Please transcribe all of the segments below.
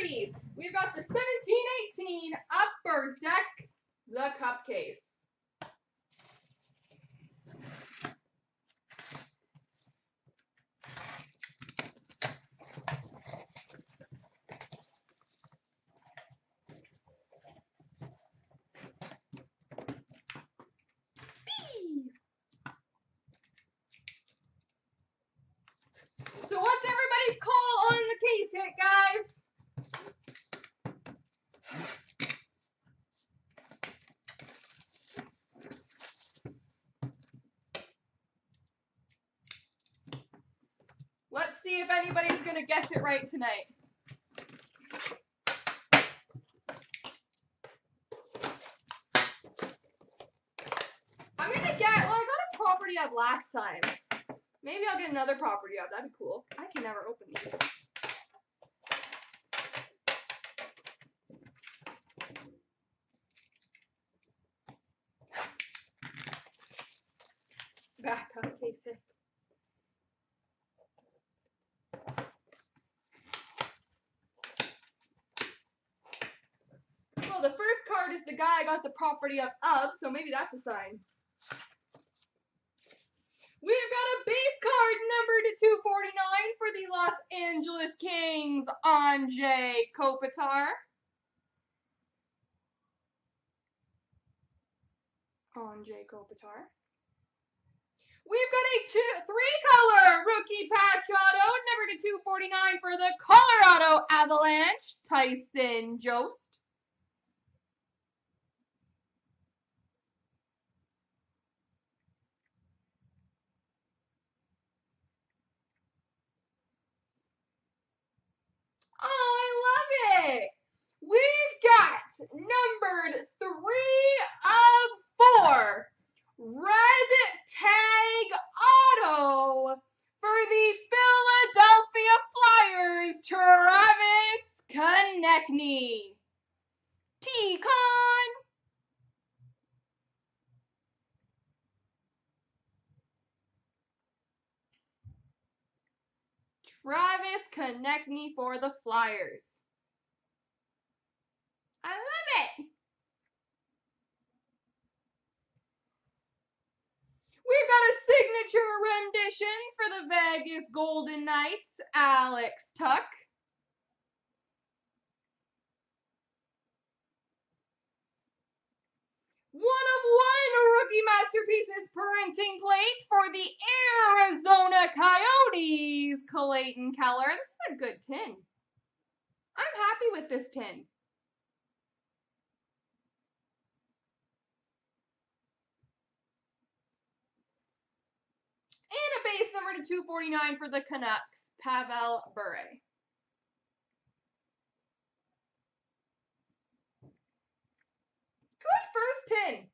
30. We've got the 1718 Upper Deck, the cup case. Whee! So what's everybody's call on the case hit, guys? Let's see if anybody's gonna guess it right tonight. I'm gonna get. Well, I got a property up last time. Maybe I'll get another property up. That'd be cool. I can never open these. Back up case it. Well, the first card is the guy I got the property of, of, so maybe that's a sign. We've got a base card number to 249 for the Los Angeles Kings, Anze Kopitar. Anze Kopitar. We've got a two, three color rookie patch auto, number to 249 for the Colorado Avalanche, Tyson Jost. Oh, I love it. We've got numbered three of four red tag auto for the Philadelphia Flyers, Travis Konecny. T-Con. Travis Konecny for the Flyers. I love it. We've got a signature renditions for the Vegas Golden Knights, Alex Tuch. One of one rookie masterpieces printing plate for the Arizona Coyotes, Clayton Keller. This is a good tin. I'm happy with this tin. And a base number to 249 for the Canucks, Pavel Bure. Good first tin.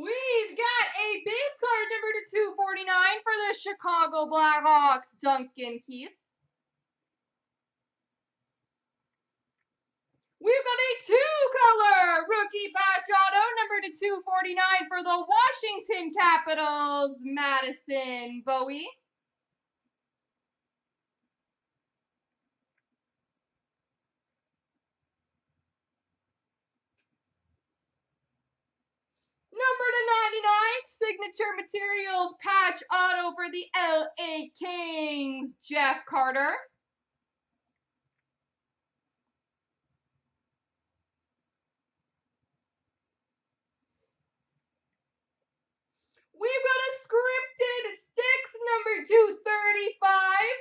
We've got a base card number to 249 for the Chicago Blackhawks, Duncan Keith. We've got a two-color rookie patch auto number to 249 for the Washington Capitals, Madison Bowey. Number to 99, Signature Materials patch auto for the LA Kings, Jeff Carter. We've got a scripted sticks number 235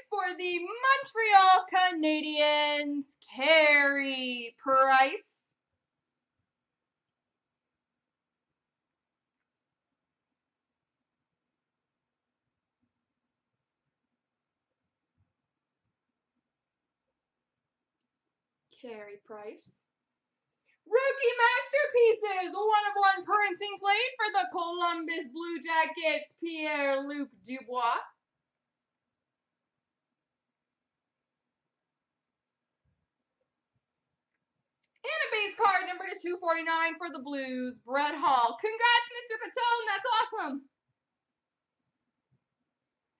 for the Montreal Canadiens, Carey Price. Carey Price. Rookie Masterpieces, one of one printing plate for the Columbus Blue Jackets, Pierre Luc Dubois. And a base card number to 249 for the Blues, Brett Hull. Congrats, Mr. Patone. That's awesome.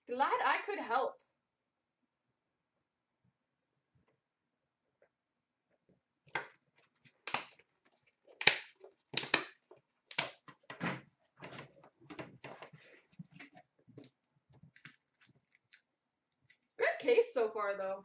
Glad I could help. Good case so far, though.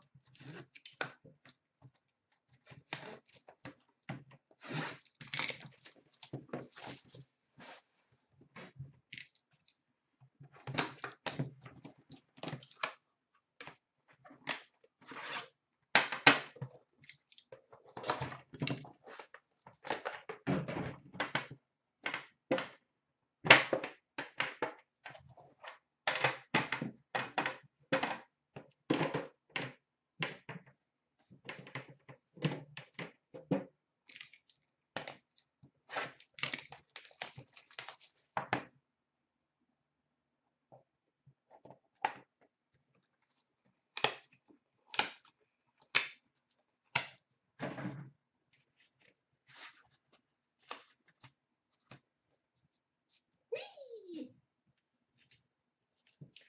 Whee!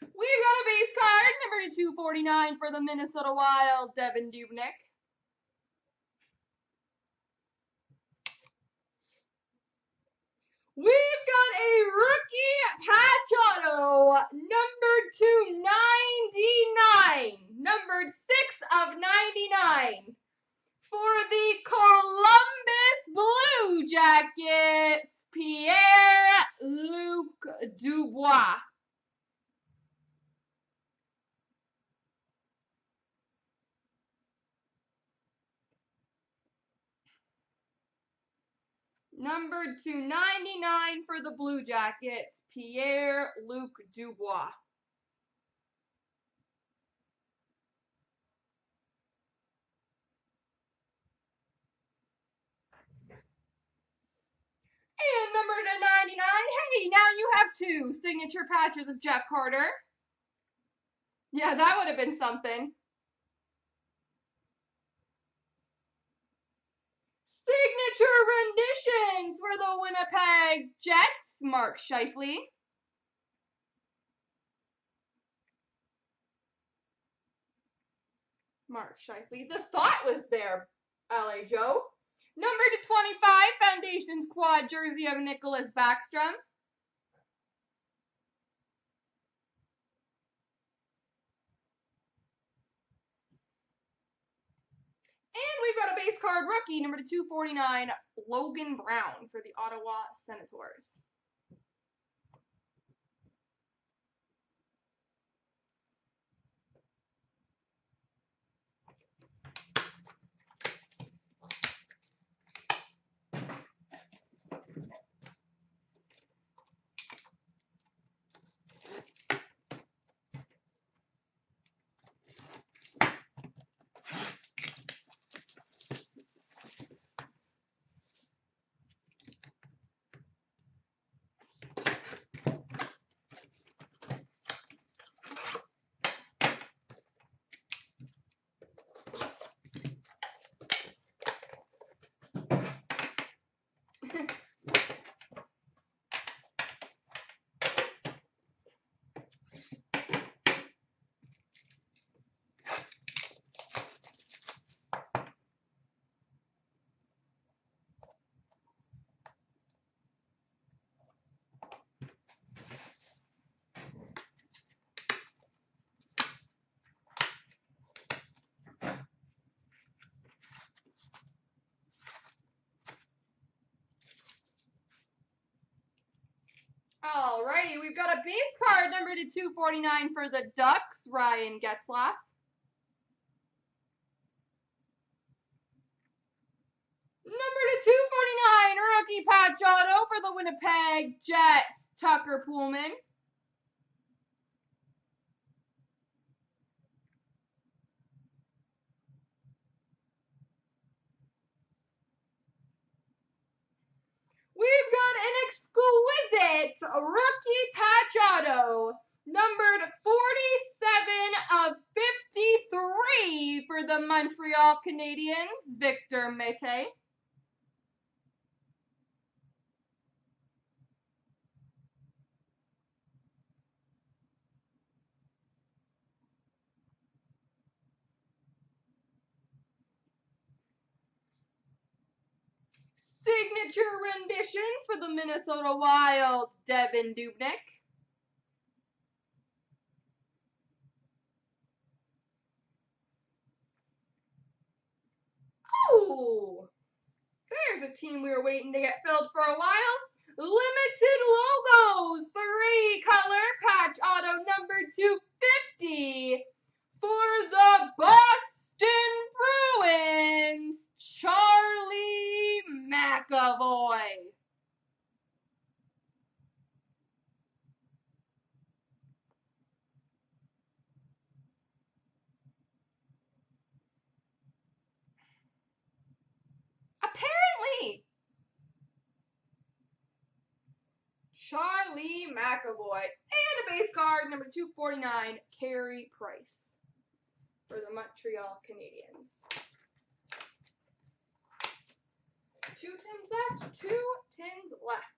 We've got a base card, number to 249 for the Minnesota Wild, Devan Dubnyk. We've got a rookie patch auto, number 299, numbered 6 of 99 for the Columbus Blue Jackets, Pierre Luc Dubois. Number 299 for the Blue Jackets, Pierre Luc Dubois. And number to 99, hey, now you have two signature patches of Jeff Carter. Yeah, that would have been something. Signature renditions for the Winnipeg Jets, Mark Scheifele. Mark Scheifele. The thought was there, LA Joe. Number to 25, Foundations quad jersey of Nicklas Backstrom. And we've got a base card rookie, number to 249, Logan Brown for the Ottawa Senators. Alrighty, we've got a base card number to 249 for the Ducks, Ryan Getzlaf. Number to 249, rookie patch auto for the Winnipeg Jets, Tucker Poolman. We've got an exquisite rookie patch auto, numbered 47 of 53 for the Montreal Canadiens, Victor Mete. Signature renditions for the Minnesota Wild, Devan Dubnyk. Oh, there's a team we were waiting to get filled for a while. Limited logos, three color patch auto number 250 for the Boston Bruins, Charlie McAvoy. Apparently, Charlie McAvoy. And a base card, number 249, Carey Price for the Montreal Canadiens. Two tins left, two tins left.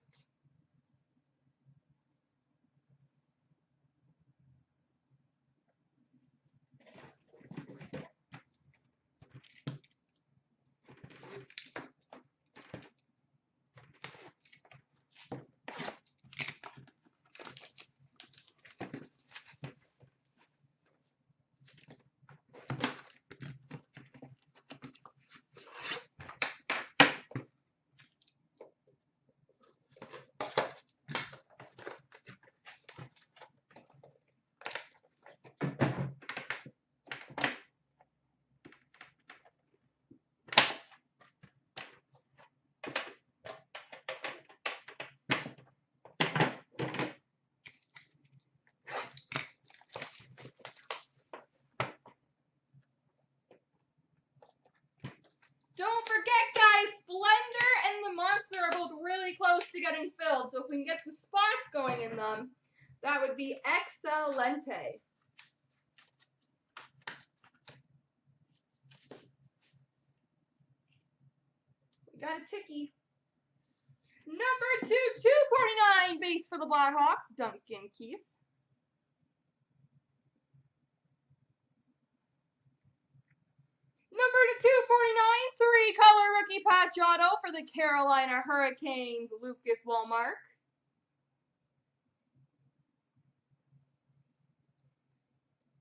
Both really close to getting filled. So if we can get some spots going in them, that would be excelente. We got a ticky. Number two, 249 base for the Blackhawks, Duncan Keith. Number to 249, three color rookie patch auto for the Carolina Hurricanes, Lucas Wallmark.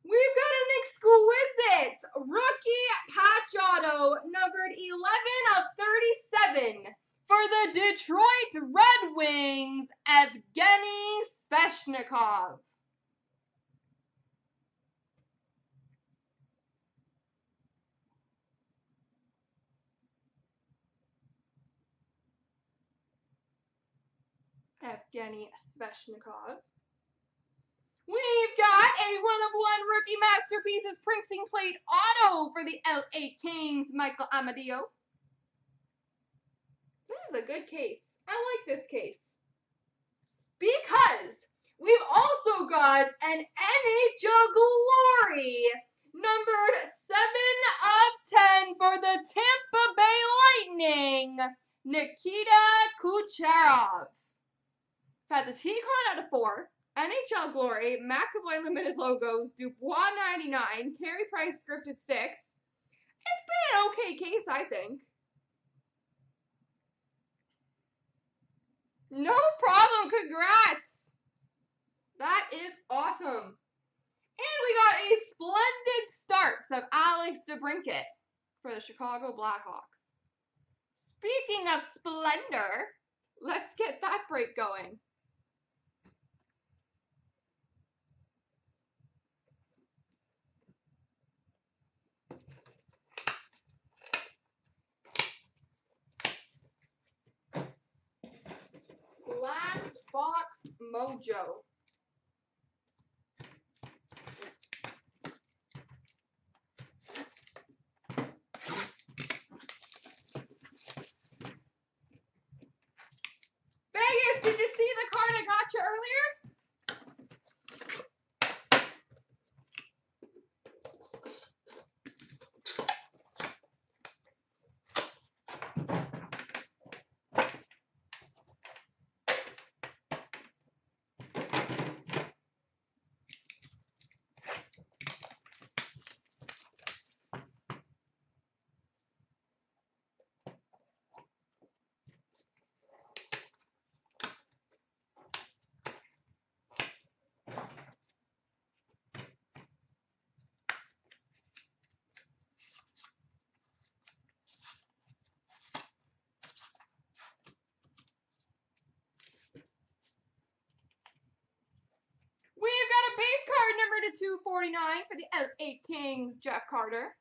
We've got an exquisite rookie patch auto numbered 11 of 37 for the Detroit Red Wings, Evgeny Svechnikov. Evgeny Svechnikov. We've got a one of one rookie masterpieces printing plate auto for the LA Kings, Michael Amadio. This is a good case. I like this case. Because we've also got an NHL Glory numbered 7 of 10 for the Tampa Bay Lightning, Nikita Kucherov. Had the T con out of 4, NHL Glory, McAvoy Limited Logos, Dubois 99, Carey Price Scripted Sticks. It's been an okay case, I think. No problem. Congrats. That is awesome. And we got a splendid starts of Alex DeBrincat for the Chicago Blackhawks. Speaking of splendor, let's get that break going. Mojo. Vegas, did you see the card I got you earlier? We've got a base card number to 249 for the LA Kings, Jeff Carter.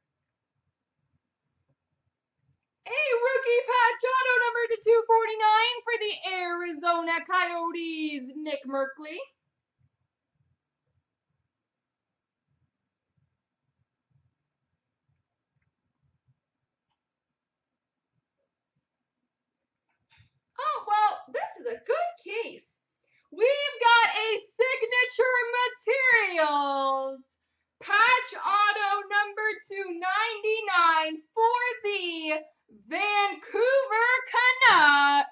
A rookie patch auto number to 249 for the Arizona Coyotes, Nick Merkley. Oh, well, this is a good case. We've got a signature materials patch auto number 299 for the Vancouver Canucks,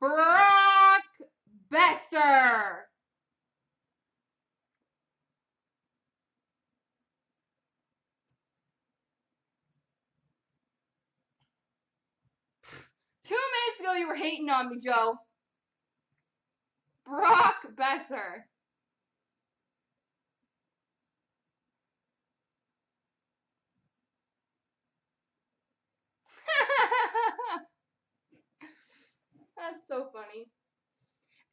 Brock Boeser. Two minutes ago, you were hating on me, Joe. Brock Boeser. That's so funny.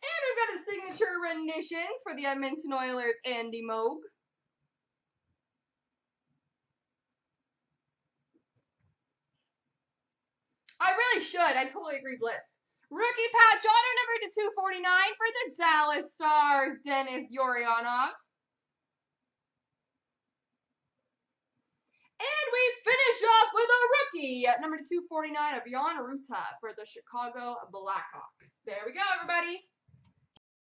And we've got the signature renditions for the Edmonton Oilers, Andy Moog. I really should. I totally agree, Blitz. Rookie patch auto number to 249 for the Dallas Stars, Denis Gurianov. And we finish off with a rookie number 249 of Jan Rutta for the Chicago Blackhawks. There we go, everybody.